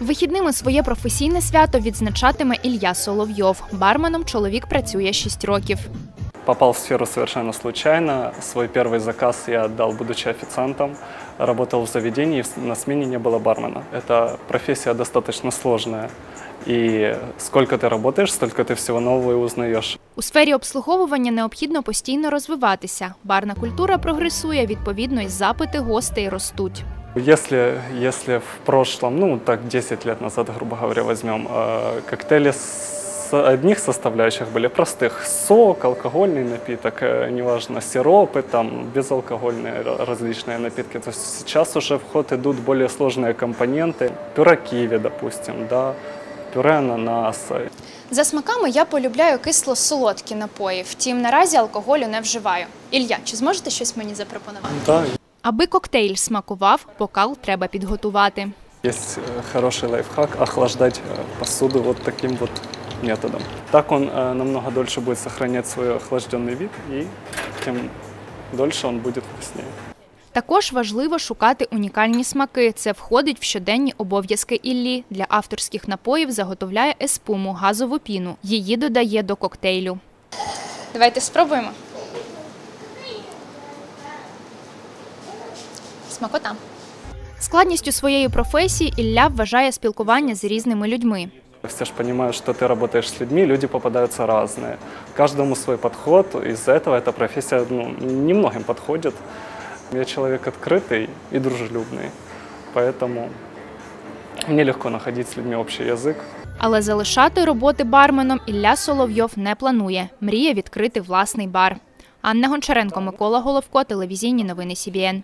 Вихідними своє професійне свято відзначатиме Ілля Соловйов. Барменом чоловік працює 6 років. Попал в сферу совершенно случайно. Свой первый заказ я отдал, будучи официантом. Работал в заведении, в- на смене не было бармена. Эта профессия достаточно сложная. И сколько ты работаешь, столько ты всего нового и узнаешь. У сфері обслуговування необхідно постійно розвиватися. Барна культура прогресує, відповідно, і запити гостей ростуть. Если, если в прошлом, ну так 10 лет назад, грубо говоря, возьмем, э, коктейли с одних составляющих были простых. Сок, алкогольный напиток, э, неважно, сиропы, там, безалкогольные ра- различные напитки. То есть сейчас уже в ход идут более сложные компоненты. Пюре киви, допустим, да, пюре ананаса. За смаками я полюбляю кисло-солодкі напої. Втім, наразі алкоголю не вживаю. Ілля, чи зможете щось мені запропонувати? Да, Аби коктейль смакував, бокал треба підготувати. Есть э, хороший лайфхак – охлаждать э, посуду вот таким вот методом. Так он э, намного дольше будет сохранять свой охлажденный вид, и тем дольше он будет вкуснее. Також важливо шукати унікальні смаки. Це входить в щоденні обов'язки Іллі. Для авторських напоїв заготовляє еспуму, газову піну. Її додає до коктейлю. Давайте спробуємо. Смакота. Складністю своєї професії Ілля вважає спілкування з різними людьми. Все же понимают, что ты работаешь с людьми, люди попадаются разные. Каждому свой подход, из-за этого эта профессия ну, немногим подходит. Я человек открытый и дружелюбный, поэтому мне легко находить с людьми общий язык. Але залишати роботи барменом Ілля Соловйов не планує. Мріє відкрити власний бар. Анна Гончаренко, Микола Головко, телевізійні новини СІБІН.